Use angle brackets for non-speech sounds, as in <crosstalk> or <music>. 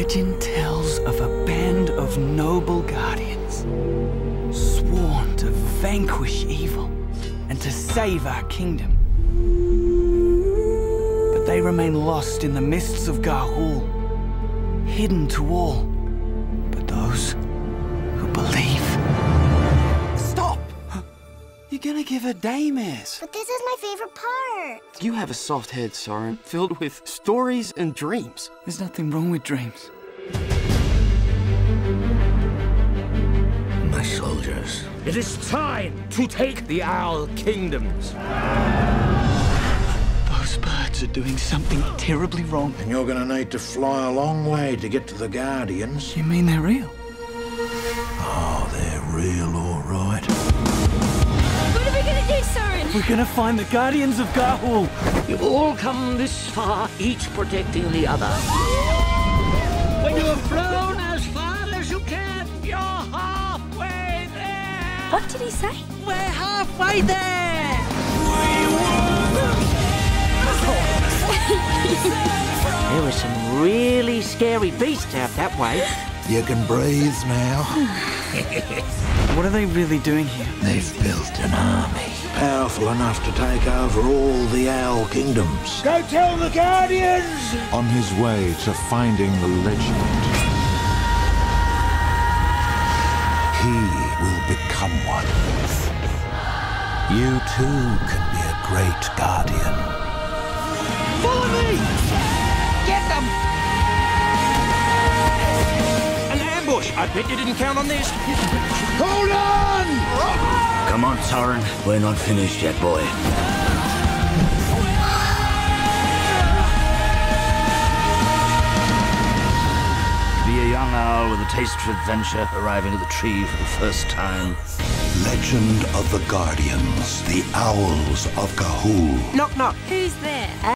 Legend tells of a band of noble guardians sworn to vanquish evil and to save our kingdom. But they remain lost in the mists of Ga'Hoole, hidden to all but those who believe. Stop! You're gonna give her daymares. But this is my favorite part. You have a soft head, Soren, filled with stories and dreams. There's nothing wrong with dreams. My soldiers, it is time to take the Owl Kingdoms. Those birds are doing something terribly wrong. And you're gonna need to fly a long way to get to the Guardians. You mean they're real? Oh, they're real, all right. What are we gonna do, Soren? We're gonna find the Guardians of Ga'Hoole. You've all come this far, each protecting the other. When you have flown as far as you can, you're halfway there. What did he say? We're halfway there. <laughs> There were some really scary beasts out that way. You can breathe now. <sighs> What are they really doing here? They've built an army. Powerful enough to take over all the Owl Kingdoms. Go tell the Guardians! on his way to finding the legend. He will become one. You too can be a great guardian. Follow me! Get them! An ambush! I bet you didn't count on this. Hold on! Come on, Soren. We're not finished yet, boy. Be a young owl with a taste for adventure, arriving at the tree for the first time. Legend of the Guardians, the Owls of Ga'Hoole. Knock, knock. Who's there?